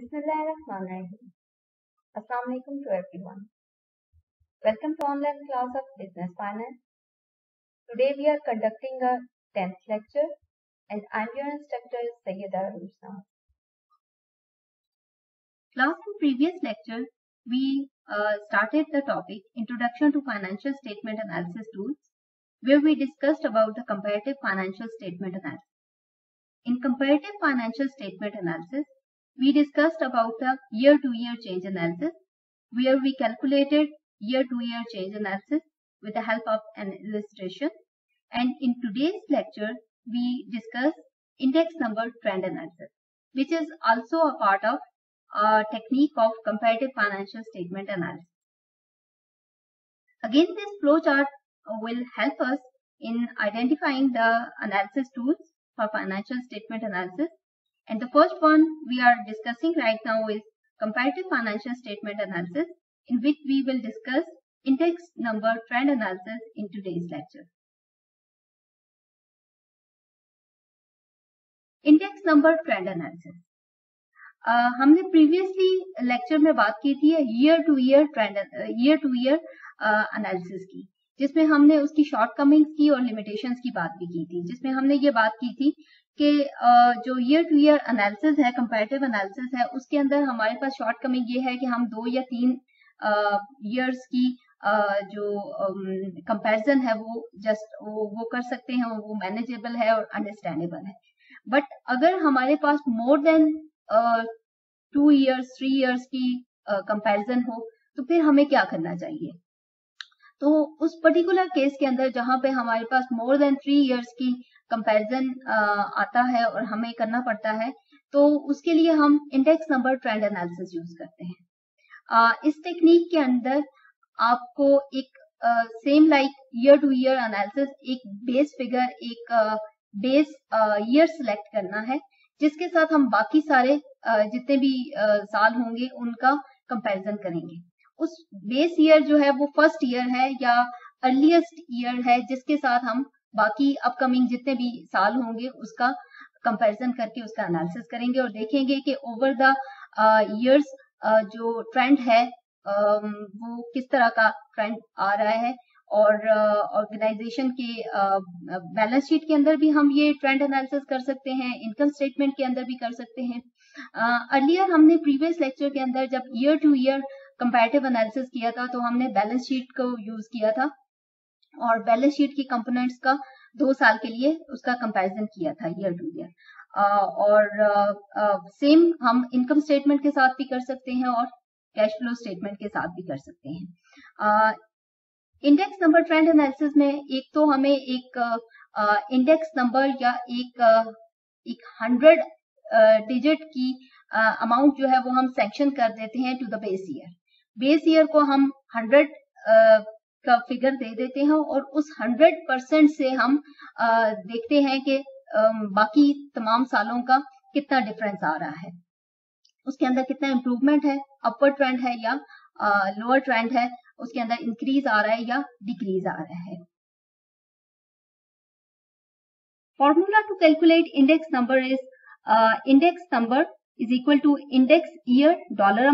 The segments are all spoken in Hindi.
Assalamu alaikum to everyone. Welcome to online class of Business Finance. Today we are conducting a 10th lecture and I'm your instructor Sayyida Rusna. Class in previous lecture we uh, started the topic Introduction to Financial Statement Analysis Tools where we discussed about the comparative financial statement analysis. In comparative financial statement analysis, we discussed about the year-to-year -year change analysis, where we calculated year-to-year -year change analysis with the help of an illustration. And in today's lecture, we discuss index number trend analysis, which is also a part of a technique of comparative financial statement analysis. Again, this flowchart will help us in identifying the analysis tools for financial statement analysis and the first one we are discussing right now is comparative financial statement analysis in which we will discuss index number trend analysis in today's lecture. Index number trend analysis हमने प्रीवियसली लेक्चर में बात की थी year to year trend year to year analysis की जिसमें हमने उसकी शॉर्ट कमिंग्स की और लिमिटेशंस की बात भी की थी जिसमें हमने ये बात की थी कि जो ईयर टू ईयर एनालिसिस है कंपैरेटिव एनालिसिस है, उसके अंदर हमारे पास शॉर्ट कमिंग ये है कि हम दो या तीन ईयर्स की जो कंपैरिजन है वो जस्ट वो वो कर सकते हैं, वो मैनेजेबल है और अंडरस्टैंडेबल है। बट अगर हमारे पास more than two years three years की कंपैरिजन हो तो फिर हमें क्या करना चाहिए? तो उस पर्टिकुलर केस के अंदर जहाँ पे हमारे पास मोर देन थ्री इयर्स की कंपैरिजन आता है और हमें करना पड़ता है तो उसके लिए हम index number trend analysis use करते हैं। आ, इस टेक्निक के अंदर आपको एक same like year to year analysis एक बेस फिगर एक बेस ईयर सिलेक्ट करना है जिसके साथ हम बाकी सारे जितने भी साल होंगे उनका कंपैरिजन करेंगे। उस बेस ईयर जो है वो फ़र्स्ट ईयर है या अर्लीस्ट ईयर है जिसके साथ हम बाकी अपकमिंग जितने भी साल होंगे उसका कंपैरिजन करके उसका एनालिसिस करेंगे और देखेंगे कि ओवर द ईयर्स जो ट्रेंड है uh, वो किस तरह का ट्रेंड आ रहा है और ऑर्गेनाइजेशन uh, के बैलेंस uh, शीट के अंदर भी हम ये ट्रेंड एनालिसिस कर सकते हैं इनकम स्टेटमेंट के अंदर भी कर सकते हैं। अर्लियर uh, हमने प्रीवियस लेक्चर के अंदर जब year to year comparative analysis किया था तो हमने बैलेंस शीट को यूज़ किया था। और बैलेंस शीट की कंपोनेंट्स का दो साल के लिए उसका कंपैरिजन किया था ईयर टू ईयर और सेम हम इनकम स्टेटमेंट के साथ भी कर सकते हैं और कैश फ्लो स्टेटमेंट के साथ भी कर सकते हैं। इंडेक्स नंबर ट्रेंड एनालिसिस में एक तो हमें एक इंडेक्स नंबर या एक एक हंड्रेड डिजिट की अमाउंट जो है वो हम सेंक्शन कर देते हैं to the base year base year को हम हंड्रेड का फिगर दे देते हैं और उस हंड्रेड परसेंट से हम आ, देखते हैं कि बाकी तमाम सालों का कितना डिफरेंस आ रहा है। उसके अंदर कितना इंप्रूवमेंट है? अपर ट्रेंड है या लोअर ट्रेंड है? उसके अंदर इंक्रीज आ रहा है या डिक्रीज आ रहा है? Formula to calculate index number is index number is equal to index year dollar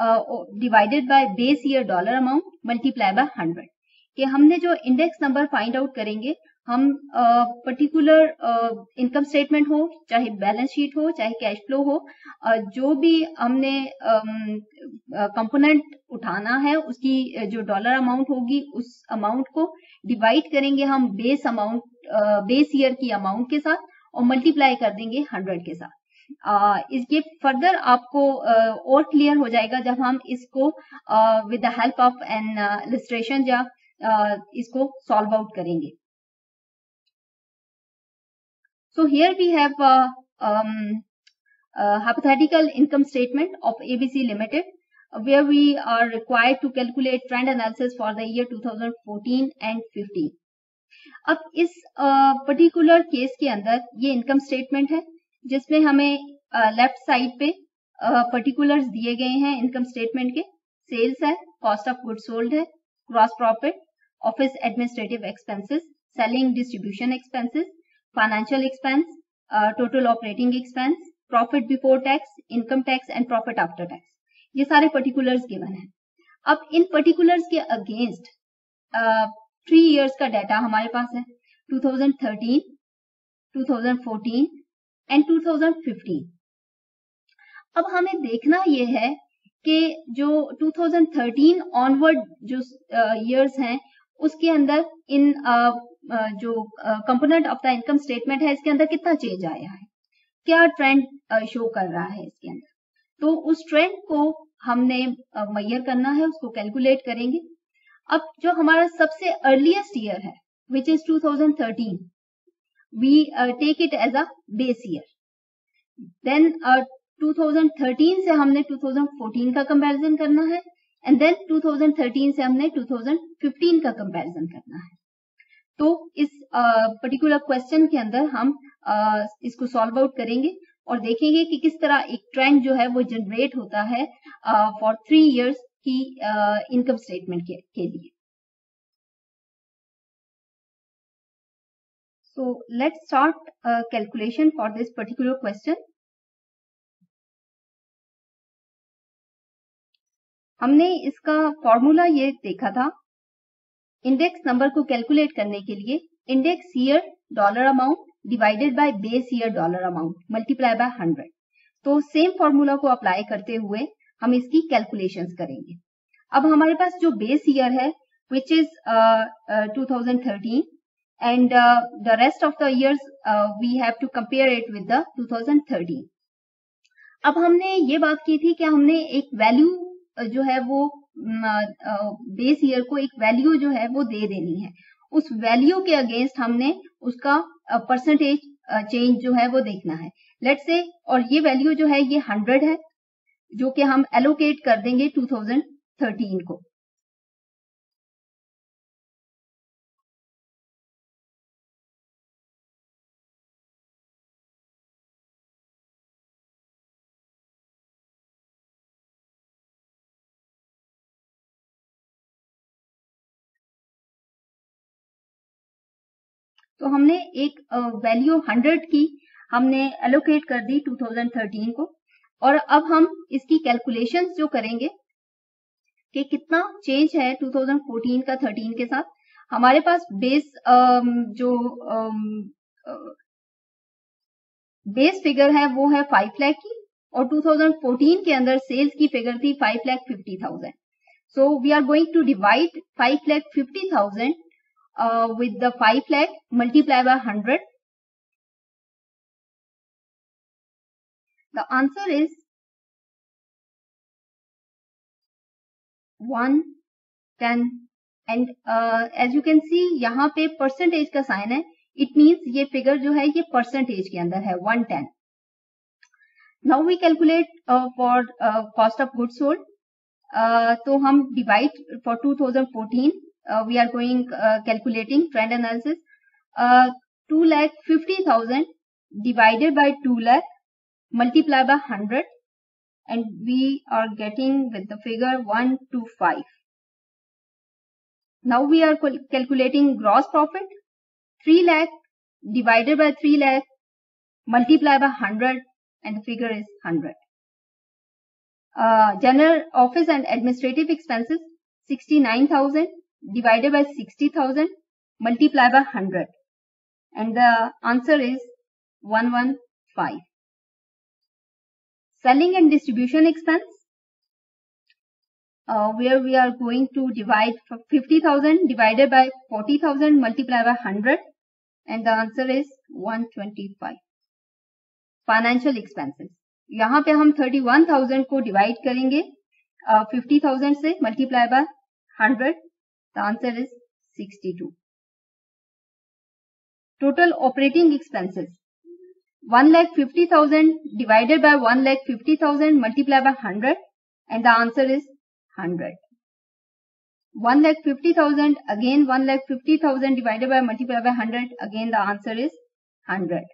divided by base year dollar amount multiply by hundred कि हमने जो इंडेक्स नंबर फाइंड आउट करेंगे हम पर्टिकुलर इनकम स्टेटमेंट हो चाहे बैलेंस शीट हो चाहे कैश फ्लो हो uh, जो भी हमने कंपोनेंट uh, उठाना है उसकी जो डॉलर अमाउंट होगी उस अमाउंट को डिवाइड करेंगे हम बेस अमाउंट बेस ईयर की अमाउंट के साथ और मल्टीप्लाई कर देंगे हंड्रेड के साथ। इसके फर्दर आपको और क्लियर हो जाएगा जब हम इसको with the help of an illustration या इसको सॉल्व आउट करेंगे। So here we have hypothetical income statement of ABC limited where we are required to calculate trend analysis for the year 2014 and 15 अब इस पर्टिकुलर केस के अंदर ये इनकम स्टेटमेंट है। जिसमें हमें लेफ़्ट साइड पे पर्टिकुलर्स दिए गए हैं इनकम स्टेटमेंट के। सेल्स है कॉस्ट ऑफ़ गुड सोल्ड है gross profit office administrative expenses selling distribution expenses financial expense total operating expense profit before tax income tax and profit after tax ये सारे पर्टिकुलर्स गिवन है। अब इन पर्टिकुलर्स के अगेंस्ट थ्री इयर्स का डाटा हमारे पास है। 2013, 2014 एंड 2015 अब हमें देखना यह है कि जो 2013 ऑनवर्ड जो इयर्स हैं, उसके अंदर इन जो component of the income statement है, इसके अंदर कितना चेंज आया है? क्या ट्रेंड शो कर रहा है इसके अंदर? तो उस ट्रेंड को हमने मैयर करना है, उसको कैलकुलेट करेंगे। अब जो हमारा सबसे अर्लीस्ट ईयर है which is 2013 we take it as a base year then 2013 से हमने 2014 का कंपैरिजन करना है एंड देन 2013 से हमने 2015 का कंपैरिजन करना है. तो इस पर्टिकुलर uh, क्वेश्चन के अंदर हम uh, इसको सॉल्व आउट करेंगे और देखेंगे कि किस तरह एक ट्रेंड जो है वो जनरेट होता है फॉर थ्री इयर्स की इनकम uh, स्टेटमेंट के, के लिए. So let's start calculation for this particular question हमने इसका फॉर्मूला ये देखा था। इंडेक्स नंबर को कैलकुलेट करने के लिए index year dollar amount divided by base year dollar amount multiply by hundred तो सेम फॉर्मूला को अप्लाई करते हुए हम इसकी कैलकुलेशंस करेंगे। अब हमारे पास जो बेस ईयर है which is two thousand thirteen and the rest of the years we have to compare it with the 2013 अब हमने ये बात की थी कि हमने एक वैल्यू uh, जो है वो बेस ईयर को एक वैल्यू जो है वो दे देनी है। उस वैल्यू के अगेंस्ट हमने उसका परसेंटेज चेंज जो है वो देखना है। लेट से और ये वैल्यू जो है ये हंड्रेड है जो कि हम एलोकेट कर देंगे 2013 को। तो हमने एक वैल्यू हंड्रेड की, हमने एलोकेट कर दी 2013 को। और अब हम इसकी कैलकुलेशन जो करेंगे, कि कितना चेंज है 2014 का 13 के साथ। हमारे पास बेस जो बेस फिगर है, वो है फाइव लैख की, और 2014 के अंदर सेल्स की फिगर थी five lakh fifty thousand so we are going to divide five lakh fifty thousand uh, with the 5 lakh multiply by 100 the answer is 1 10 and as you can see यहाँ पे परसेंटेज का साइन है. इट मीन्स ये फिगर जो है ये परसेंटेज के अंदर है 110 now we calculate for cost of good sold तो हम divide for 2014 uh, we are going uh, calculating trend analysis. Uh, 2 lakh 50,000 divided by 2 lakh multiplied by 100 and we are getting with the figure 1 to 5 now we are calculating gross profit. 3 lakh divided by 3 lakh multiplied by 100 and the figure is 100 uh, general office and administrative expenses 69000 divided by 60,000 multiply by 100 and the answer is 115. Selling and distribution expense uh, where we are going to divide 50,000 divided by 40,000 multiply by 100 and the answer is 125. Financial expenses यहाँ पे हम 31,000 को डिवाइड करेंगे uh, 50,000 से multiply by 100 the answer is 62. Total operating expenses 1 lakh 50,000 divided by 1 lakh 50,000 multiplied by 100 and the answer is 100. 1 lakh 50,000 again 1 lakh 50,000 divided by multiplied by 100 again the answer is 100.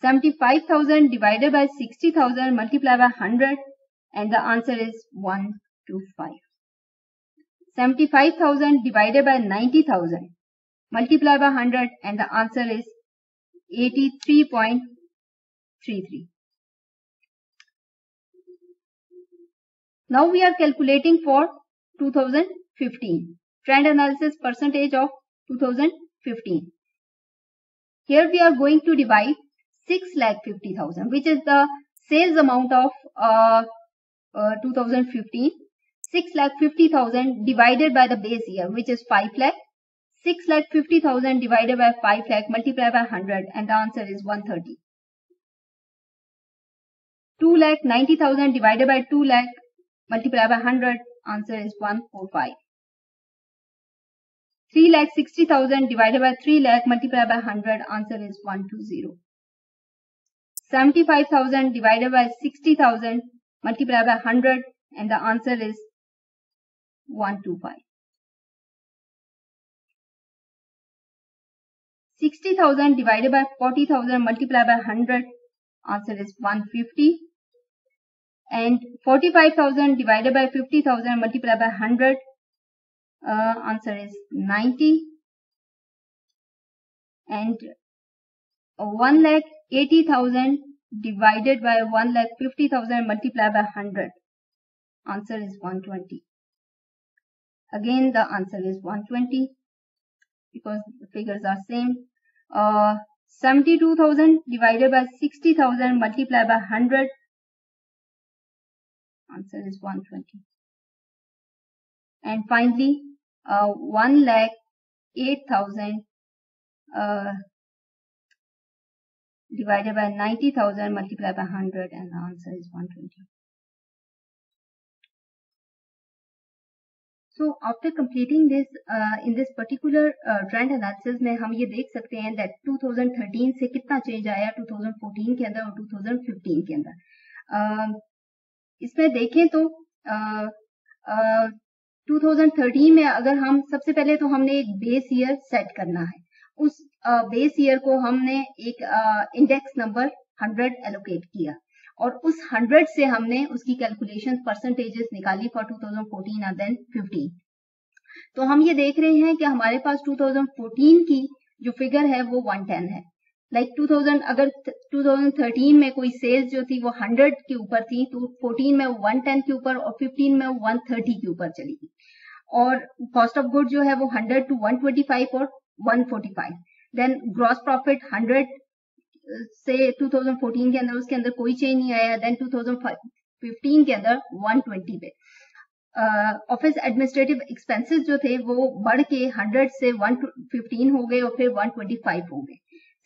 75,000 divided by 60,000 multiplied by 100 and the answer is 125. 75,000 divided by 90,000. multiplied by 100 and the answer is 83.33. Now we are calculating for 2015. Trend analysis percentage of 2015. Here we are going to divide 6 lakh 50,000 which is the sales amount of uh, uh, 2015 6 lakh 50,000 divided by the base year which is 5 lakh. 6 lakh 50,000 divided by 5 lakh multiplied by 100 and the answer is 130 2 lakh 90,000 divided by 2 lakh multiplied by 100 answer is 145 3 lakh 60,000 divided by 3 lakh multiplied by 100 answer is 120 75,000 divided by 60,000 multiplied by 100 and the answer is 125. 60,000 divided by 40,000 multiplied by 100 answer is 150 and 45,000 divided by 50,000 multiplied by 100 uh, answer is 90 and 1 lakh 80,000 divided by 1 lakh 50,000 multiplied by 100. Answer is 120. Again, the answer is 120 because the figures are same. Uh, 72,000 divided by 60,000 multiplied by 100. Answer is 120. And finally, uh, 1 lakh 8,000 uh, divided by 90,000 multiplied by 100 and the answer is 120. Completing this uh, in this particular uh, trend analysis में हम ये देख सकते हैं that 2013 से कितना चेंज आया 2014 के अंदर और 2015 के अंदर। Uh, इसमें देखें तो uh, uh, 2013 में अगर हम सबसे पहले तो हमने एक बेस ईयर सेट करना है। उस बेस uh, ईयर को हमने एक इंडेक्स नंबर 100 एलोकेट किया। और उस 100 से हमने उसकी कैलकुलेशन परसेंटेजेस निकाली फॉर 2014 और देन 15 तो हम ये देख रहे हैं कि हमारे पास 2014 की जो फिगर है वो 110 है। लाइक like 2000 अगर 2013 में कोई सेल्स जो थी वो 100 के ऊपर थी तो 14 में वो 110 के ऊपर और 15 में वो 130 के ऊपर चली गई। और कॉस्ट ऑफ़ गुड जो है वो 100 टू 125 और 145 देन ग्रॉस प्रॉफिट 100 से 2014 के अंदर उसके अंदर कोई चेंज नहीं आया देन 2015 के अंदर 120 पे। ऑफ़िस एडमिनिस्ट्रेटिव एक्सपेंसेस जो थे वो बढ़ के 100 से 115 हो गए और फिर 125 हो गए।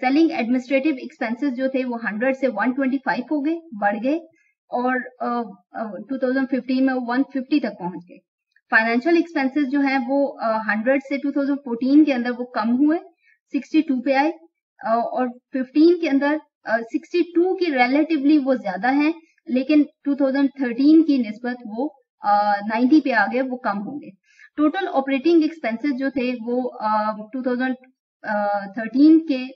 सेलिंग एडमिनिस्ट्रेटिव एक्सपेंसेस जो थे वो 100 से 125 हो गए बढ़ गए और uh, uh, 2015 में वो 150 तक पहुँच गए। फाइनेंशियल एक्सपेंसेस जो है वो हंड्रेड uh, से 2014 के अंदर वो कम हुए 62 पे आए और 15 के अंदर uh, 62 की रिलेटिवली वो ज़्यादा है लेकिन 2013 की नस्बत वो 90 पे आ गए वो कम होंगे। टोटल ऑपरेटिंग एक्सपेंसेस जो थे वो uh, 2013 के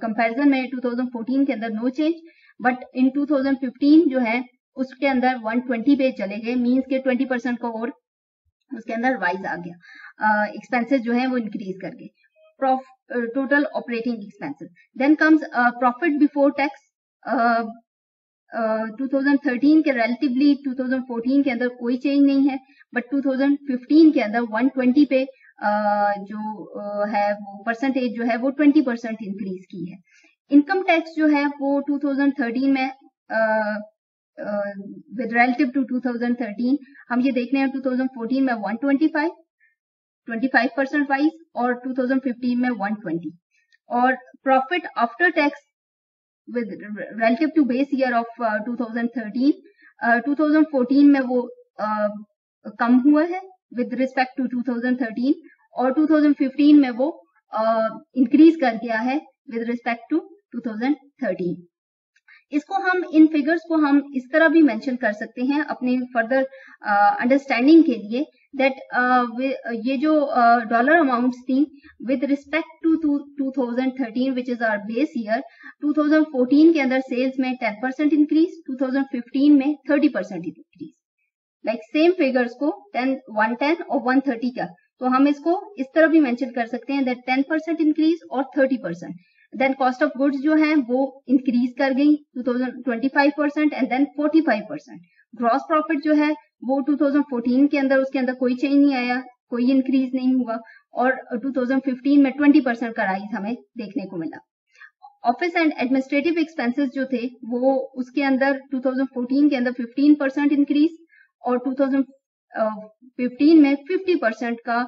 कंपैरिजन में 2014 के अंदर नो चेंज बट इन 2015 जो है उसके अंदर 120 पे चले गए मींस के 20 परसेंट का और उसके अंदर वाइज आ गया। एक्सपेंसेस uh, जो है वो इंक्रीज कर गए। Total operating expenses then comes profit before tax 2013 के रिलेटिवली 2014 के अंदर कोई चेंज नहीं है बट 2015 के अंदर 120 पे uh, जो uh, है वो परसेंटेज जो है वो 20 परसेंट इंक्रीज की है. इनकम टैक्स जो है वो 2013 में uh, विद रिलेटिव टू 2013 हम ये देख रहे हैं 2014 में 125 25 परसेंट वाइज और 2015 में 120 और profit after tax with relative to base year of 2013 uh, 2014 में वो uh, कम हुआ है विद रिस्पेक्ट टू 2013 और 2015 में वो इंक्रीज uh, कर गया है विद रिस्पेक्ट टू 2013 इसको हम इन फिगर्स को हम इस तरह भी मेंशन कर सकते हैं अपने फर्दर अंडरस्टैंडिंग के लिए दैट uh, ये जो डॉलर uh, अमाउंट्स थी with respect to 2013 which is our base year 2014 के अंदर सेल्स में 10 परसेंट इंक्रीज 2015 में 30 percent increase like same figures को 10 110 और 130 का. तो हम इसको इस तरह भी मेंशन कर सकते हैं दैट 10 परसेंट इंक्रीज और 30 percent then cost of goods जो है, वो इंक्रीज कर गई 2025 percent and then 45 percent gross profit जो है, वो 2014 के अंदर, उसके अंदर कोई चेंज नहीं आया, कोई इंक्रीज नहीं हुआ और 2015 में 20 परसेंट का राइज हमें देखने को मिला। ऑफ़िस एंड एडमिनिस्ट्रेटिव एक्सपेंसेस जो थे, वो उसके अंदर 2014 के अंदर 15 परसेंट इंक्रीज और 2015 में 50 परसेंट का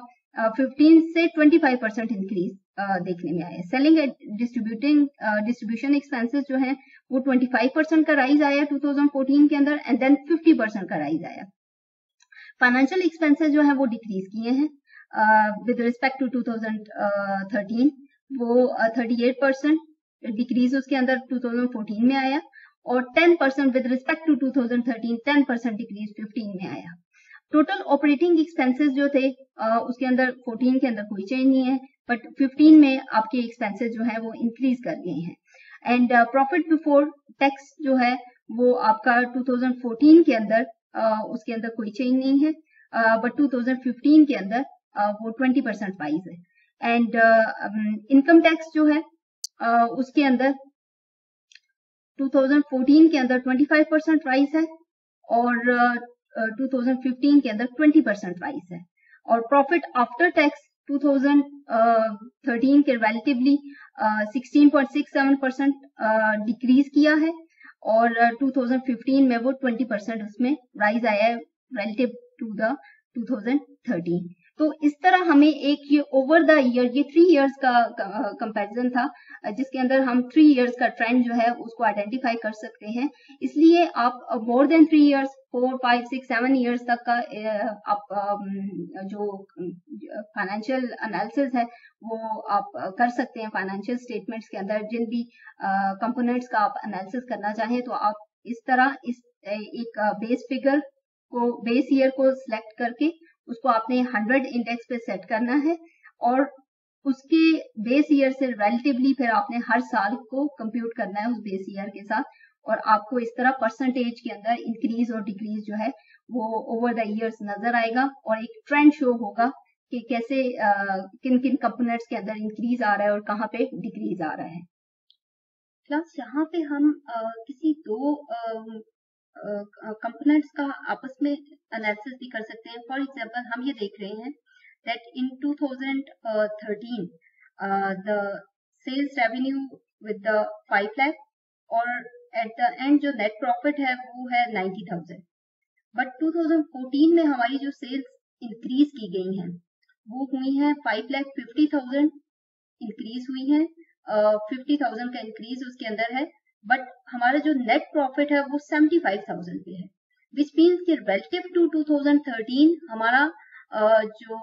15 से 25 परसेंट इंक्रीज देखने में आया सेलिंग डिस्ट्रीब्यूटिंग डिस्ट्रीब्यूशन एक्सपेंसेस जो है, वो 25 परसेंट का राइज आया 2014 के अंदर एंड देन 50 परसेंट का राइज आया। फाइनेंशियल एक्सपेंसेस जो है, वो डिक्रीज किए हैं। विद रिस्पेक्ट टू 2013 वो थर्टी एट परसेंट डिक्रीज उसके अंदर 2014 में आया और 10 percent with respect to 2013 10 percent decrease 15 में आया। टोटल ऑपरेटिंग एक्सपेंसेस जो थे उसके अंदर 14 के अंदर कोई चेंज नहीं है। बट 15 में आपके एक्सपेंसेस जो है वो इंक्रीज कर गए हैं। एंड प्रॉफिट बिफोर टैक्स जो है वो आपका 2014 के अंदर uh, उसके अंदर कोई चेंज नहीं है। बट uh, 2015 के अंदर वो 20 परसेंट वाइज है। एंड इनकम टैक्स जो है उसके अंदर 2014 के अंदर 25 परसेंट राइज है और uh, 2015 के अंदर 20 परसेंट राइज है। और प्रॉफिट आफ्टर टैक्स 2013 के रिलेटिवली 16.67 परसेंट डिक्रीज किया है और 2015 में वो 20 परसेंट उसमें राइज आया है रिलेटिव टू द 2013 तो इस तरह हमें एक ये ओवर द ईयर ये थ्री इयर्स का कंपैरिजन था, जिसके अंदर हम थ्री इयर्स का ट्रेंड जो है उसको आइडेंटिफाई कर सकते हैं। इसलिए आप more than three years four five six seven years तक का आप जो फाइनेंशियल एनालिसिस है, वो आप कर सकते हैं फाइनेंशियल स्टेटमेंट्स के अंदर। जिन भी कंपोनेंट्स का आप एनालिसिस करना चाहें तो आप इस तरह इस एक बेस फिगर को बेस ईयर को सिलेक्ट करके उसको आपने 100 इंडेक्स पे सेट करना है और उसके बेस ईयर से रिलेटिवली फिर आपने हर साल को कंप्यूट करना है उस बेस ईयर के साथ और आपको इस तरह परसेंटेज के अंदर इंक्रीज और डिक्रीज जो है वो ओवर द ईयर्स नज़र आएगा और एक ट्रेंड शो होगा कि कैसे आ, किन किन कंपोनेंट्स के अंदर इंक्रीज आ रहा है और कहाँ पे डिक्रीज आ रहा है। प्लस यहाँ पे हम आ, किसी दो कंपोनेंट्स का आपस में एनालिसिस भी कर सकते हैं। फॉर एग्ज़ाम्पल हम ये देख रहे हैं that in 2013 the sales revenue with the 5 lakh और एट द एंड जो नेट प्रॉफिट है वो है 90,000 बट 2014 में हमारी जो सेल्स इंक्रीज की गई हैं वो हुई हैं five lakh fifty thousand increase हुई हैं। फिफ्टी थाउज़ेंड का इंक्रीज उसके अंदर है बट हमारा जो नेट प्रॉफिट है वो सेवेंटी फाइव थाउज़ेंड पे है। विच मीन्स कि रिलेटिव टू 2013 हमारा जो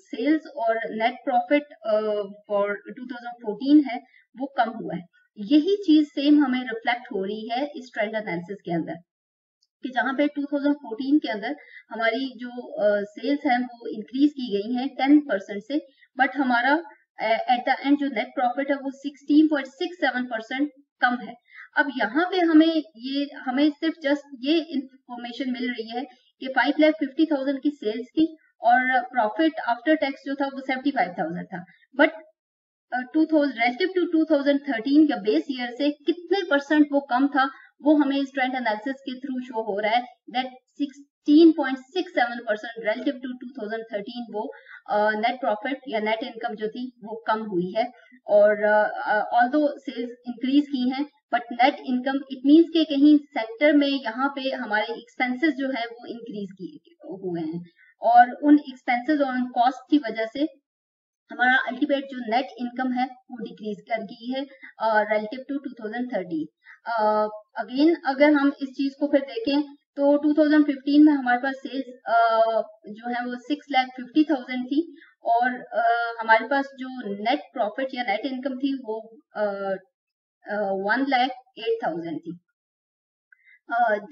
सेल्स और नेट प्रॉफिट फॉर 2014 है वो कम हुआ है। यही चीज़ सेम हमें रिफ्लेक्ट हो रही है इस ट्रेंड एनालिसिस के अंदर। कि जहाँ पे 2014 के अंदर हमारी जो सेल्स uh, है वो इंक्रीज की गई हैं 10 परसेंट से बट हमारा एट द एंड जो नेट प्रॉफिट है वो 16.67 परसेंट कम है। अब यहाँ पे हमें ये हमें सिर्फ़ जस्ट ये इंफॉर्मेशन मिल रही है कि फाइव लैख फिफ्टी थाउज़ेंड की सेल्स थी और प्रॉफिट आफ्टर टैक्स जो था वो सेवेंटी फाइव थाउज़ेंड था but two thousand relative to two thousand thirteen या बेस ईयर से कितने परसेंट वो कम था वो हमें इस ट्रेंड एनालिसिस के थ्रू शो हो रहा है दैट 16.67 परसेंट रिलेटिव टू 2013 वो नेट uh, प्रॉफिट या नेट इनकम जो थी वो कम हुई है और ऑल दो सेल्स इंक्रीज की हैं but net income it means के कहीं सेक्टर में यहाँ पे हमारे एक्सपेंसेस जो है वो इंक्रीज किए हुए हैं। और उन एक्सपेंसेस और उन कॉस्ट की वजह से हमारा अल्टीमेट जो नेट इनकम है वो डिक्रीज कर गई है रिलेटिव टू 2013 अगेन अगर हम इस चीज़ को फिर देखें तो 2015 में हमारे पास सेल्स जो है वो सिक्स लैख फिफ्टी थाउज़ेंड थी। और हमारे पास जो नेट प्रॉफिट या नेट इनकम थी वो वन लैख एट थाउज़ेंड थी।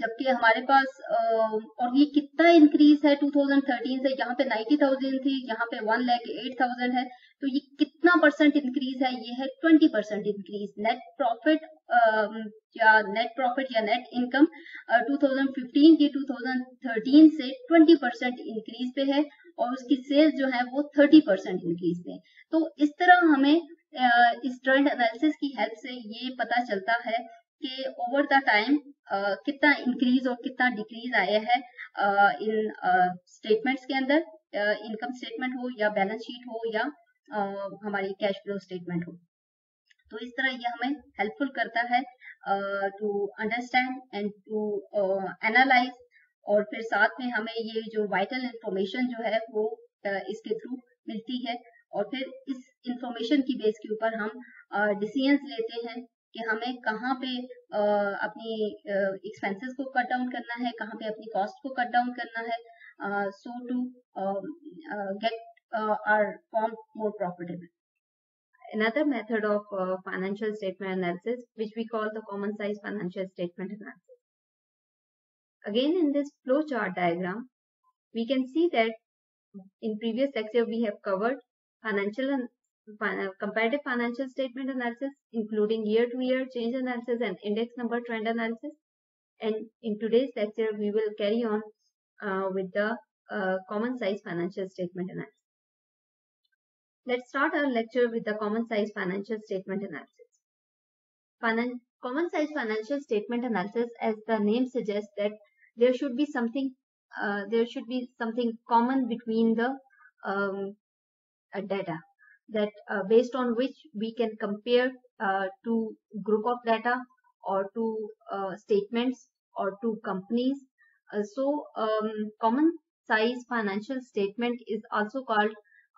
जबकि हमारे पास और ये कितना इंक्रीज है 2013 से? यहाँ पे 90,000 थी यहाँ पे वन लैख एट थाउज़ेंड है। तो ये कितना परसेंट इंक्रीज है? ये है 20 परसेंट इंक्रीज नेट प्रॉफिट या नेट प्रॉफिट या नेट इनकम 2015 की 2013 से 20 परसेंट इंक्रीज पे है और उसकी सेल्स जो है वो 30 परसेंट इंक्रीज पे तो इस तरह हमें इस ट्रेंड एनालिसिस की हेल्प से ये पता चलता है कि ओवर द टाइम कितना इंक्रीज और कितना डिक्रीज आया है इन स्टेटमेंट्स के अंदर इनकम स्टेटमेंट हो या बैलेंस शीट हो या हमारी कैश फ्लो स्टेटमेंट हो। तो इस तरह यह हमें हेल्पफुल करता है to understand and to analyse और फिर साथ में हमें ये जो वाइटल इंफॉर्मेशन जो है वो uh, इसके थ्रू मिलती है। और फिर इस इंफॉर्मेशन की बेस के ऊपर हम डिसीजंस uh, लेते हैं कि हमें कहाँ पे uh, अपनी एक्सपेंसेस uh, को कट डाउन करना है कहाँ पे अपनी कॉस्ट को कट डाउन करना है so to get our form more profitable another method of uh, financial statement analysis, which we call the common size financial statement analysis. Again, in this flowchart diagram, we can see that in previous lecture we have covered financial and uh, comparative financial statement analysis, including year-to-year -year change analysis and index number trend analysis. And in today's lecture, we will carry on uh, with the uh, common size financial statement analysis. Let's start our lecture with the common size financial statement analysis. Finan common size financial statement analysis, as the name suggests that there should be something, uh, there should be something common between the um, data that uh, based on which we can compare uh, to group of data or to uh, statements or to companies. Uh, so um, common size financial statement is also called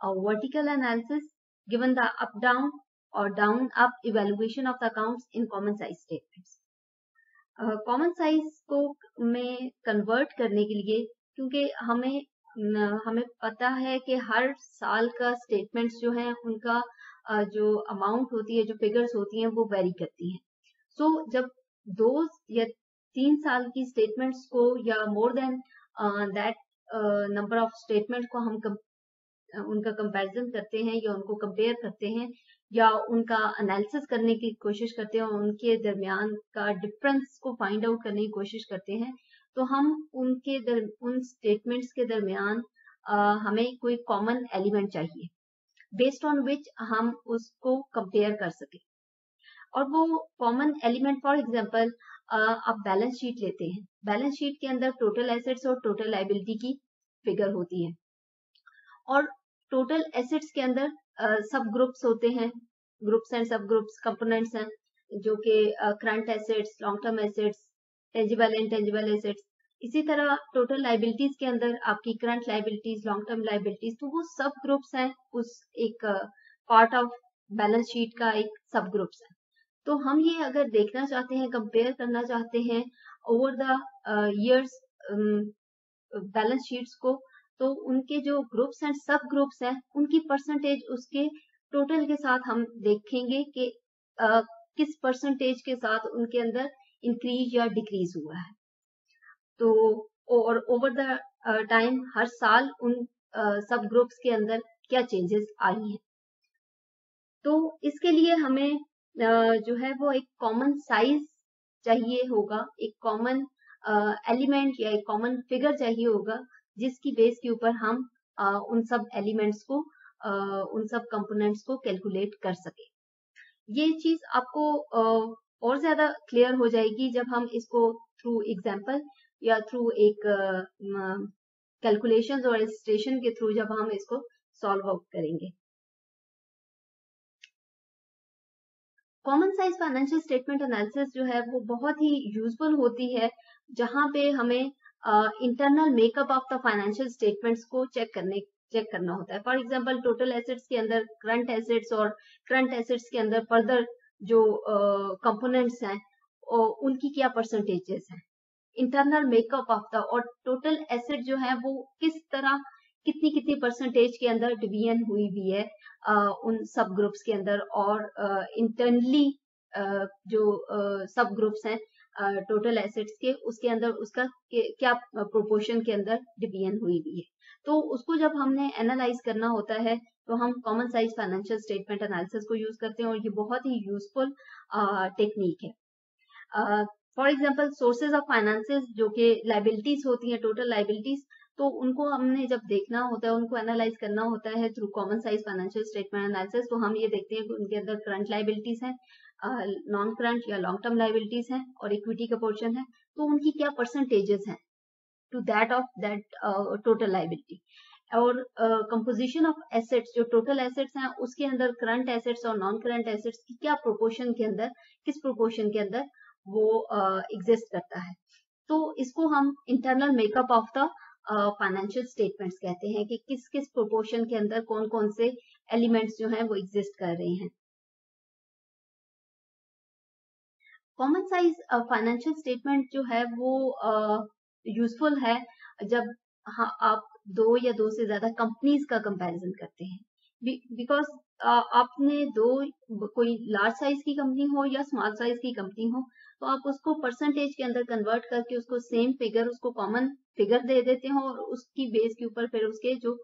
a vertical analysis given the up down or down up evaluation of the accounts in common size statements common uh, size को में कन्वर्ट करने के लिए क्योंकि हमें न, हमें पता है कि हर साल का स्टेटमेंट्स जो है उनका जो अमाउंट होती है जो फिगर्स होती हैं वो वेरी करती हैं। सो so, जब दो या तीन साल की स्टेटमेंट्स को या more than that number of statement को हम कम, उनका कंपैरिजन करते हैं या उनको कंपेयर करते हैं या उनका एनालिसिस करने की कोशिश करते हैं और उनके दरमियान का डिफरेंस को फाइंड आउट करने की कोशिश करते हैं तो हम उनके दर, उन स्टेटमेंट्स के दरमियान हमें कोई कॉमन एलिमेंट चाहिए बेस्ड ऑन विच हम उसको कंपेयर कर सके। और वो कॉमन एलिमेंट फॉर एग्जांपल आप बैलेंस शीट लेते हैं। बैलेंस शीट के अंदर टोटल एसेट्स और टोटल लाइबिलिटी की फिगर होती है। और टोटल एसेट्स के अंदर सब ग्रुप्स होते हैं। Groups and sub groups components हैं जो कि current assets long term assets tangible and tangible assets इसी तरह टोटल लाइबिलिटीज के अंदर आपकी current liabilities long term liabilities तो वो सब ग्रुप्स हैं उस एक पार्ट ऑफ़ बैलेंस शीट का एक सब ग्रुप्स है। तो हम ये अगर देखना चाहते हैं कंपेयर करना चाहते हैं over the years balance sheets को तो उनके जो ग्रुप्स एंड सब ग्रुप्स हैं उनकी परसेंटेज उसके टोटल के साथ हम देखेंगे कि आ, किस परसेंटेज के साथ उनके अंदर इंक्रीज या डिक्रीज हुआ है। तो और ओवर द टाइम हर साल उन सब ग्रुप्स के अंदर क्या चेंजेस आई हैं। तो इसके लिए हमें जो है वो एक कॉमन साइज़ चाहिए होगा, एक कॉमन एलिमेंट या एक कॉमन फिगर चाहिए होगा, जिसकी बेस के ऊपर हम उन सब एलिमेंट्स को उन सब कंपोनेंट्स को कैलकुलेट कर सके। ये चीज़ आपको और ज़्यादा क्लियर हो जाएगी जब हम इसको थ्रू एग्ज़ाम्पल या थ्रू एक कैलकुलेशन और स्टेशन के थ्रू जब हम इसको सॉल्व आउट करेंगे। Common size financial statement analysis जो है वो बहुत ही यूजफुल होती है, जहाँ पे हमें internal makeup of the financial statements को चेक करने चेक करना होता है। फॉर एग्ज़ाम्पल टोटल एसेट्स के अंदर करंट एसेट्स और करंट एसेट्स के अंदर फर्दर जो कंपोनेंट्स हैं उनकी क्या परसेंटेजेस हैं? इंटरनल मेकअप ऑफ़ द और टोटल एसेट जो है वो किस तरह कितनी कितनी परसेंटेज के अंदर डिवीज़न हुई भी है uh, उन सब ग्रुप्स के अंदर और इंटरनली जो सब ग्रुप्स हैं टोटल एसेट्स के उसके अंदर उसका क्या प्रोपोर्शन के अंदर डिवीज़न हुई भी है। तो उसको जब हमने एनालाइज करना होता है तो हम common size financial statement analysis को यूज़ करते हैं और ये बहुत ही यूजफुल टेक्निक है। For example sources of finances जो कि लाइबिलिटीज होती हैं टोटल लाइबिलिटीज तो उनको हमने जब देखना होता है, उनको एनालाइज करना होता है through common size financial statement analysis तो हम ये देखते हैं कि उनके अंदर करंट लाइबिलिटीज हैं नॉन करंट या लॉन्ग टर्म लाइबिलिटीज हैं और इक्विटी का पोर्शन है तो उनकी क्या परसेंटेजेस हैं? To that of that total liability और कंपोजिशन ऑफ़ एसेट्स जो टोटल एसेट्स हैं उसके अंदर करंट एसेट्स और नॉन करंट एसेट्स की क्या प्रोपोर्शन के अंदर किस प्रोपोर्शन के अंदर वो एग्जिस्ट uh, करता है। तो इसको हम internal makeup of the financial statements कहते हैं कि किस किस प्रोपोर्शन के अंदर कौन कौन से एलिमेंट्स जो हैं वो एग्जिस्ट कर रहे हैं। कॉमन साइज़ फाइनेंशियल स्टेटमेंट जो है वो यूजफुल uh, है। जब हाँ, आप दो या दो से ज़्यादा कंपनीज़ का कंपैरिजन करते हैं। बिकॉज़ आपने दो, कोई लार्ज साइज़ की कंपनी हो या स्मॉल साइज़ की कंपनी हो तो आप उसको परसेंटेज के अंदर कन्वर्ट करके उसको सेम फिगर उसको कॉमन फिगर दे देते हो और उसकी बेस के ऊपर फिर उसके जो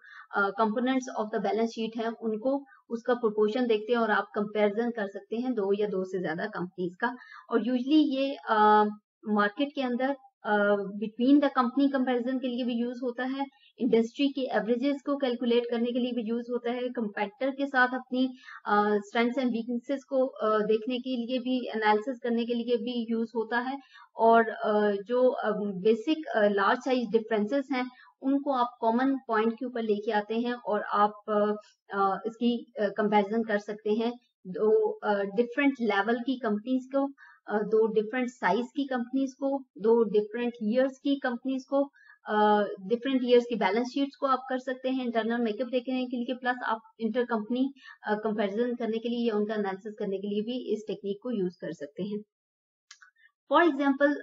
components of the balance sheet है, उनको उसका प्रोपोर्शन देखते हैं और आप कंपैरिजन कर सकते हैं दो या दो से ज़्यादा कंपनीज़ का। और यूजली ये मार्केट के अंदर बिटवीन द कंपनी कंपैरिजन के लिए भी यूज़ होता है। इंडस्ट्री के एवरेजेस को कैलकुलेट करने के लिए भी यूज़ होता है। कंपेटिटर के साथ अपनी स्ट्रेंथ्स एंड वीकनेसेस को uh, देखने के लिए भी एनालिसिस करने के लिए भी यूज़ होता है। और uh, जो बेसिक लार्ज साइज़ डिफरेंसेस हैं उनको आप कॉमन पॉइंट के ऊपर लेके आते हैं और आप इसकी कंपैरिजन कर सकते हैं। दो डिफरेंट लेवल की कंपनीज़ को दो डिफरेंट साइज़ की कंपनीज़ को दो डिफरेंट ईयर्स की कंपनीज़ को डिफरेंट ईयर्स की बैलेंस शीट्स को आप कर सकते हैं इंटरनल मेकअप देखने के लिए प्लस आप इंटर कंपनी कंपेरिजन करने के लिए या उनका एनालिसिस करने के लिए भी इस टेक्निक को यूज़ कर सकते हैं। For example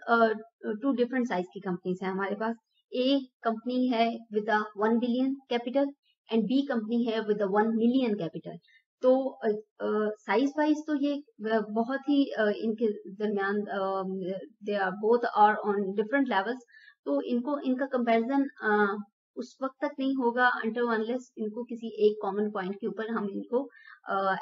two different size की कंपनीज़ है हमारे पास। ए कंपनी है with one billion capital and B company है विद वन मिलियन कैपिटल तो साइज़ uh, वाइज तो ये बहुत ही uh, इनके दरमियान they are both are on different levels तो इनको, इनका कंपैरिजन उस वक्त तक नहीं होगा अंटर अनलेस इनको किसी एक कॉमन पॉइंट के ऊपर हम इनको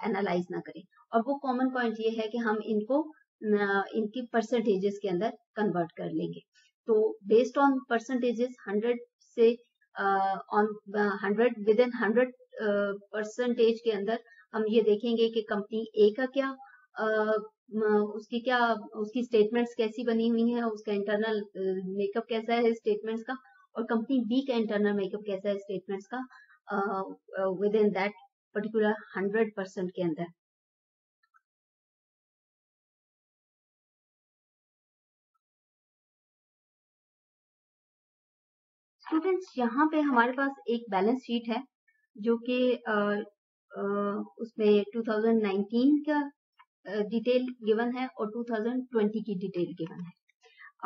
एनालाइज ना करें। और वो कॉमन पॉइंट ये है कि हम इनको इनकी परसेंटेजेस के अंदर कन्वर्ट कर लेंगे। तो बेस्ड ऑन परसेंटेजेस हंड्रेड से on hundred within hundred percentage के अंदर हम ये देखेंगे कि कंपनी ए का क्या उसकी क्या, उसकी स्टेटमेंट्स कैसी बनी हुई है, उसका इंटरनल मेकअप कैसा है स्टेटमेंट्स का और कंपनी बी का इंटरनल मेकअप कैसा है स्टेटमेंट्स का within that particular hundred percent के अंदर। स्टूडेंट्स यहाँ पे हमारे पास एक बैलेंस शीट है, जो कि उसमें 2019 का डिटेल गिवन है और 2020 की डिटेल गिवन है।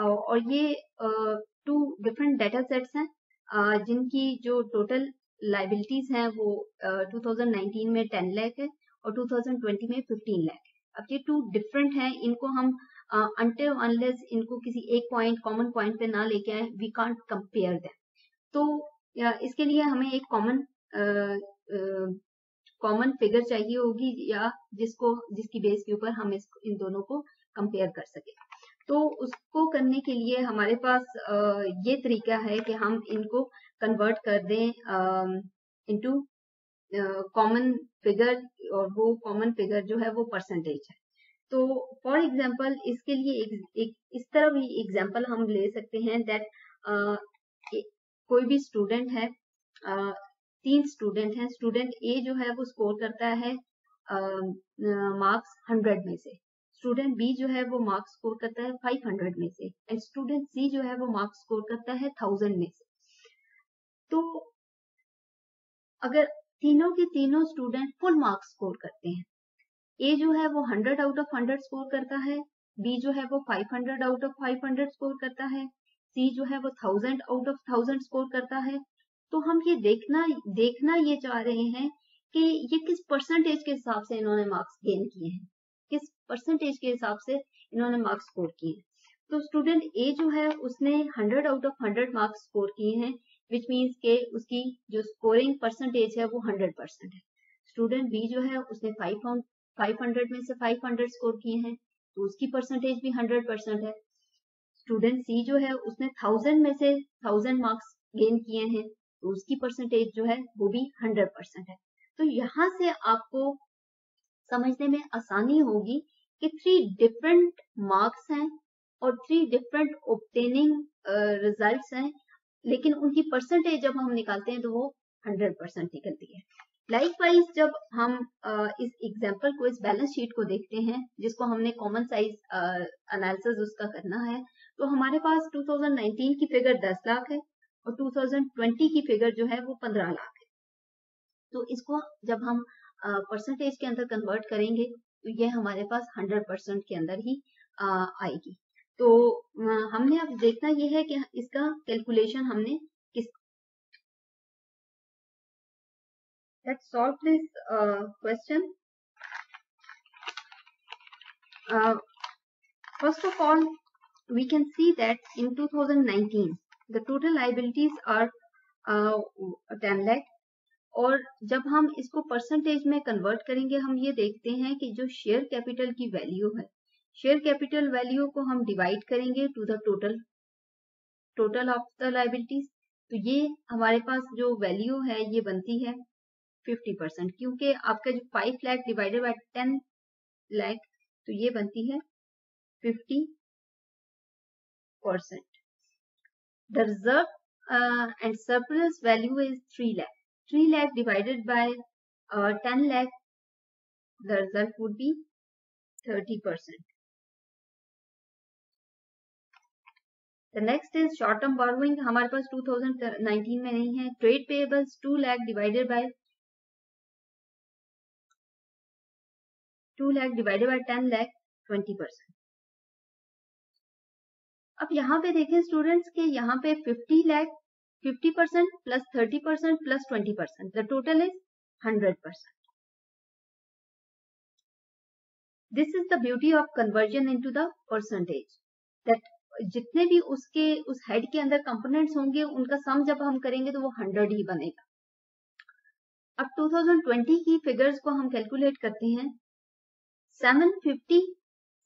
और ये टू डिफरेंट डेटा सेट्स हैं। जिनकी जो टोटल लाइबिलिटीज हैं वो 2019 में 10 लाख है और 2020 में 15 लाख है। अब ये टू डिफरेंट हैं। इनको हम अंटिल अनलेस इनको किसी एक पॉइंट कॉमन पॉइंट पे ना लेके आए वी कांट कंपेयर देम तो इसके लिए हमें एक कॉमन कॉमन फिगर चाहिए होगी या जिसको जिसकी बेस के ऊपर हम इस इन दोनों को कंपेयर कर सके। तो उसको करने के लिए हमारे पास ये तरीका है कि हम इनको कन्वर्ट कर दें इनटू कॉमन फिगर और वो कॉमन फिगर जो है वो परसेंटेज है। तो फॉर एग्जांपल इसके लिए एक, एक इस तरह भी एग्जांपल हम ले सकते हैं दैट कोई भी स्टूडेंट है तीन स्टूडेंट हैं। स्टूडेंट ए जो है, वो स्कोर करता है मार्क्स हंड्रेड में से। स्टूडेंट बी जो है, वो मार्क्स स्कोर करता है फाइव हंड्रेड में से। एंड स्टूडेंट सी जो है, वो मार्क्स स्कोर करता है थाउज़ेंड में से। तो अगर तीनों के तीनों स्टूडेंट फुल मार्क्स स्कोर करते हैं ए जो है, वो hundred out of hundred score करता है। बी जो है, वो five hundred out of five hundred score करता है। सी जो है, वो thousand out of thousand score करता है। तो हम ये देखना देखना ये चाह रहे हैं कि ये किस परसेंटेज के हिसाब से इन्होंने मार्क्स गेन किए हैं? किस परसेंटेज के हिसाब से इन्होंने मार्क्स स्कोर किए हैं? तो स्टूडेंट ए जो है, उसने 100 आउट ऑफ़ 100 मार्क्स स्कोर किए हैं विच मीन्स के उसकी जो स्कोरिंग परसेंटेज है, वो 100 परसेंट है। स्टूडेंट बी जो है, उसने 5 500 में से 500 स्कोर किए हैं तो उसकी परसेंटेज भी 100 परसेंट है। स्टूडेंट सी जो है, उसने थाउज़ेंड में से थाउज़ेंड मार्क्स गेन किए हैं तो उसकी परसेंटेज जो है वो भी हंड्रेड परसेंट है। तो यहाँ से आपको समझने में आसानी होगी कि थ्री डिफरेंट मार्क्स हैं और थ्री डिफरेंट ओप्टेनिंग रिजल्ट्स हैं लेकिन उनकी परसेंटेज जब हम निकालते हैं तो वो हंड्रेड परसेंट निकलती है। लाइक वाइज जब हम uh, इस एग्ज़ाम्पल को इस बैलेंस शीट को देखते हैं जिसको हमने कॉमन साइज़ एनालिसिस उसका करना है तो हमारे पास 2019 की फिगर 10 लाख है। और 2020 की फिगर जो है वो 15 लाख है तो इसको जब हम परसेंटेज के अंदर कन्वर्ट करेंगे तो ये हमारे पास 100 परसेंट के अंदर ही आएगी तो हमने अब देखना ये है कि इसका कैलकुलेशन हमने किस Let's solve this uh, question. Uh, first of all, we can see that in 2019, the total liabilities are uh, 10 lakh. और जब हम इसको परसेंटेज में कन्वर्ट करेंगे हम ये देखते हैं कि जो शेयर कैपिटल की वैल्यू है शेयर कैपिटल वैल्यू को हम डिवाइड करेंगे to the total total of the liabilities तो ये हमारे पास जो वैल्यू है ये बनती है फिफ्टी परसेंट क्योंकि आपका जो five lakh divided by ten lakh तो ये बनती है fifty percent the reserve and surplus value is three lakh three lakh divided by ten lakh the result would be thirty percent The next is short term borrowing हमारे पास 2019 में नहीं है trade payables two lakh divided by two lakh divided by ten lakh twenty percent अब यहाँ पे देखें स्टूडेंट्स के यहाँ पे fifty lakh fifty percent plus thirty percent plus twenty percent the total is hundred percent this is the beauty of conversion into the percentage that जितने भी उसके, उस हेड के अंदर कंपोनेंट्स होंगे, उनका सम जब हम करेंगे तो वो हंड्रेड ही बनेगा। अब 2020 की फिगर्स को हम कैलकुलेट करते हैं। Seven fifty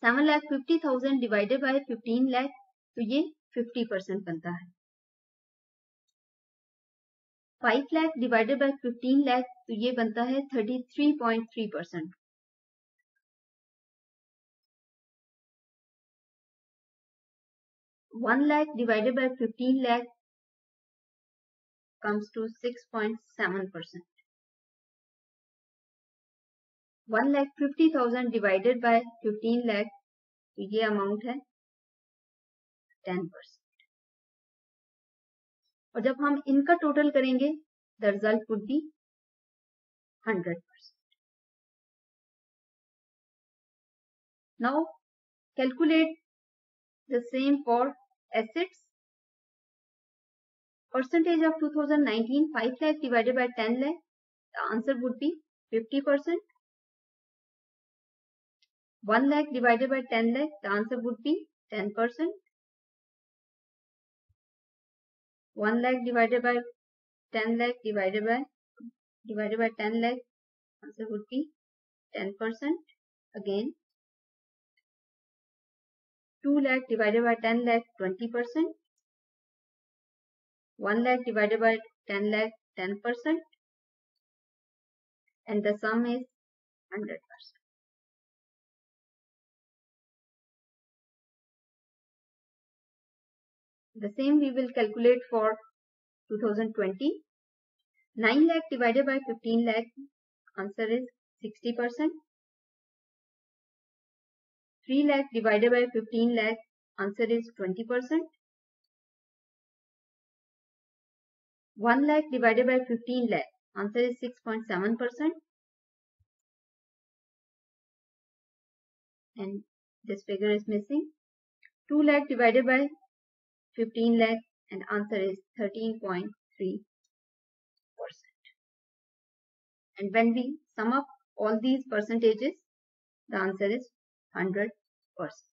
seven lakh fifty thousand divided by fifteen lakh तो ये फिफ्टी परसेंट बनता है five lakh divided by fifteen lakh तो ये बनता है thirty three point three percent one lakh divided by 15 lakh comes to 6.7 percent. 1 lakh 50,000 divided by 15 lakh तो ये अमाउंट है टेन परसेंट और जब हम इनका टोटल करेंगे the result would be hundred percent now calculate the same for assets percentage of 2019 thousand nineteen five lakh divided by ten lakh the answer would be fifty percent one lakh divided by ten lakh the answer would be ten percent 1 lakh divided by 10 lakh divided by divided by 10 lakh answer would be 10 percent again. 2 lakh divided by 10 lakh 20 percent. 1 lakh divided by 10 lakh 10 percent. And the sum is 100 percent the same we will calculate for 2020 9 lakh divided by 15 lakh answer is 60 percent. 3 lakh divided by 15 lakh answer is 20 percent. 1 lakh divided by 15 lakh answer is 6.7 percent. And this figure is missing. 2 lakh divided by 15 lakh and answer is 13.3 percent and when we sum up all these percentages the answer is 100 percent.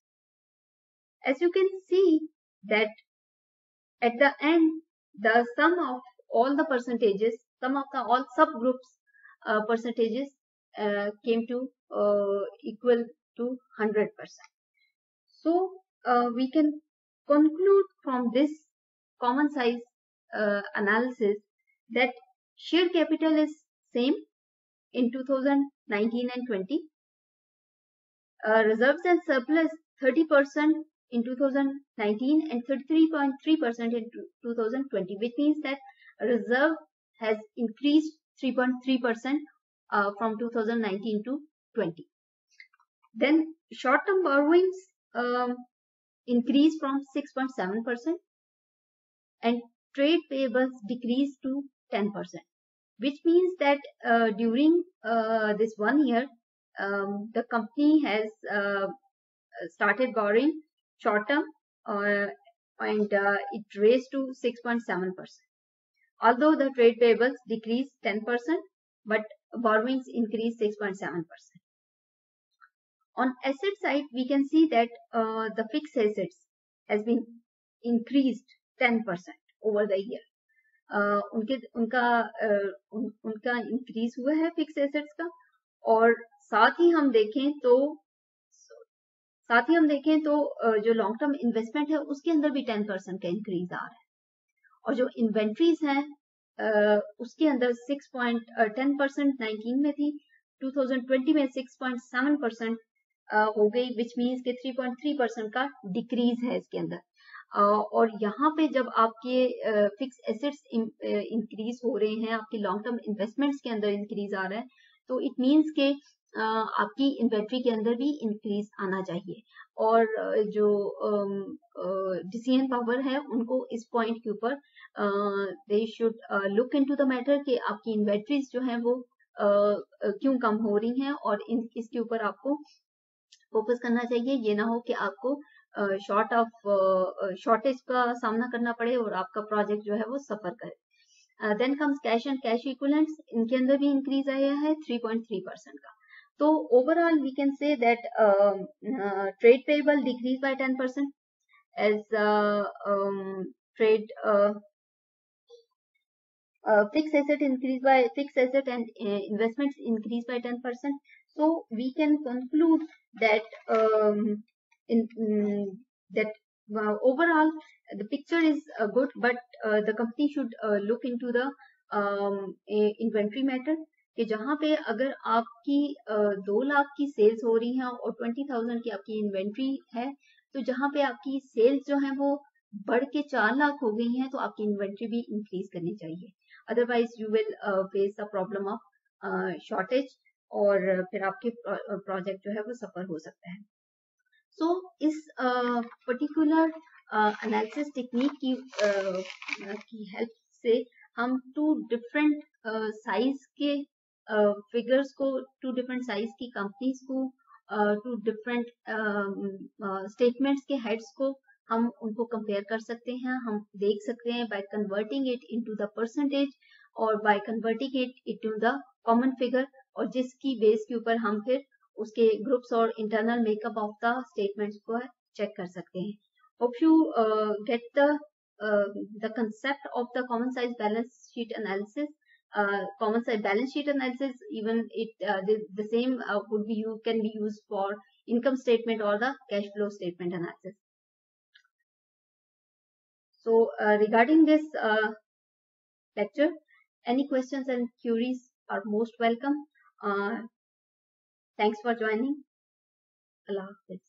As you can see that at the end the sum of all the percentages, sum of the all subgroups uh, percentages uh, came to uh, equal to 100 percent. So uh, we can conclude from this common size uh, analysis that share capital is same in 2019 and 20. Uh, reserves and surplus 30% in 2019 and 33.3% in 2020, which means that reserve has increased 3.3% uh, from 2019 to 20. Then short-term borrowings um, increased from 6.7% and trade payables decreased to 10%, which means that uh, during uh, this one year, um, the company has uh, started borrowing short term uh, and uh, it raised to 6.7%. Although the trade payables decreased 10%, but borrowings increased 6.7%. On asset side, we can see that uh, the fixed assets has been increased 10% over the year. Uh, उनके उनका uh, उन, उनका इंक्रीज हुआ है फिक्स एसेट्स का और साथ ही हम देखें तो साथ ही हम देखें तो जो लॉन्ग टर्म इन्वेस्टमेंट है उसके अंदर भी टेन परसेंट का इंक्रीज आ रहा है और जो इन्वेंट्रीज हैं उसके अंदर six point ten percent nineteen में थी 2020 में 6.7 परसेंट हो गई विच मीन्स के 3.3 परसेंट का डिक्रीज है इसके अंदर। और यहाँ पे जब आपके फिक्स एसेट्स इंक्रीज हो रहे हैं, आपके लॉन्ग टर्म इन्वेस्टमेंट्स के अंदर इंक्रीज आ रहा है तो इट मीन्स के आपकी इन्वेंट्री के अंदर भी इंक्रीज आना चाहिए। और जो डिसीज़न पावर है, उनको इस पॉइंट के ऊपर they should look into the matter कि आपकी इन्वेंट्रीज जो है वो क्यों कम हो रही हैं, और इन, इसके ऊपर आपको फोकस करना चाहिए, ये ना हो कि आपको शॉर्ट ऑफ़ शॉर्टेज का सामना करना पड़े और आपका प्रोजेक्ट जो है वो सफ़र करे। Then comes cash and cash equivalent इनके अंदर भी इंक्रीज आया है 3.3 परसेंट का। तो overall we can say that trade payable decrease by ten percent as trade fix asset increase by fix asset and investment increase by ten percent so we can conclude that um, in, in that overall the picture is uh, good, but uh, the company should uh, look into the um, inventory matter. कि जहाँ पे अगर आपकी दो लाख की सेल्स हो रही हैं और ट्वेंटी थाउज़ेंड की आपकी इन्वेंट्री है तो जहाँ पे आपकी सेल्स जो है वो बढ़ के चार लाख हो गई हैं तो आपकी इन्वेंट्री भी इंक्रीज करनी चाहिए। Otherwise you will face the problem of shortage और फिर आपके प्रोजेक्ट जो है वो सफ़र हो सकता है। सो so, इस पर्टिकुलर एनालिसिस टेक्निक की uh, की हेल्प से हम टू डिफरेंट साइज़ के फिगर्स को टू डिफरेंट साइज़ की कंपनीज़ को टू डिफरेंट स्टेटमेंट्स के हेड्स को हम उनको कंपेयर कर सकते हैं। हम देख सकते हैं by converting it into the percentage और by converting it into the common figure और जिसकी बेस के ऊपर हम फिर उसके ग्रुप्स और internal makeup of the statement को चेक कर सकते हैं। You get the the concept of the common size balance sheet analysis common size balance sheet analysis even it the same would be you can be use for income statement और the cash flow statement analysis so uh, regarding this uh, lecture any questions and queries are most welcome. Uh, thanks for joining Allah Hafiz.